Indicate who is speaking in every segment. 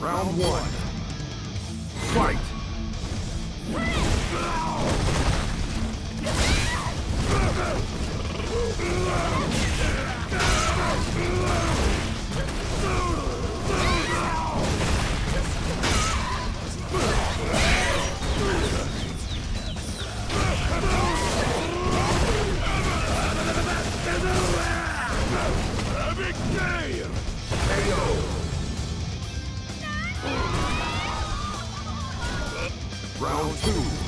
Speaker 1: Round one. Fight! Round two.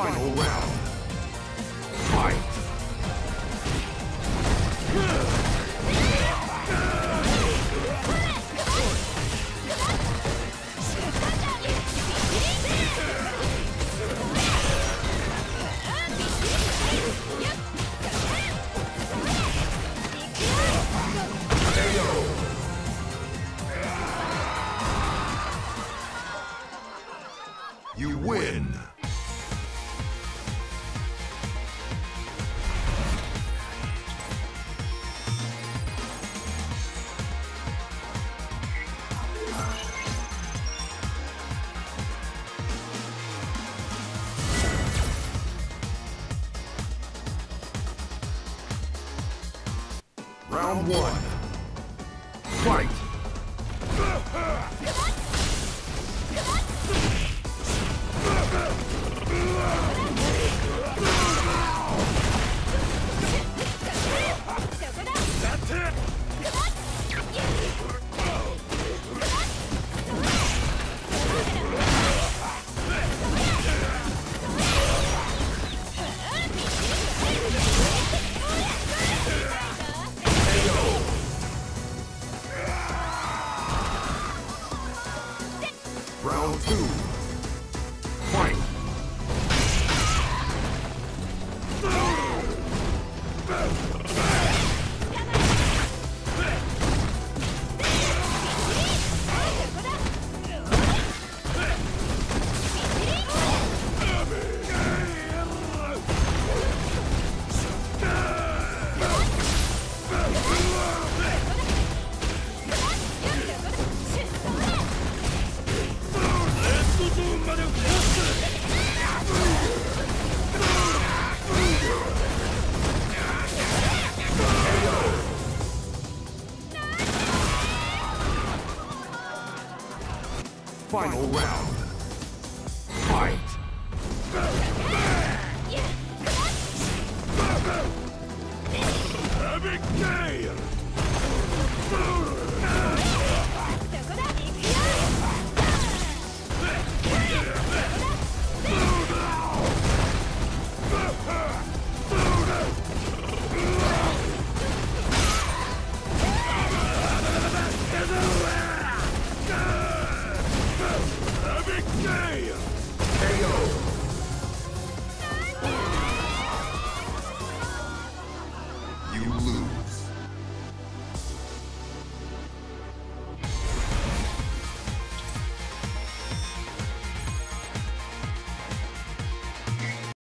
Speaker 1: Final round. Fight! You win! Round one. Fight! Final round.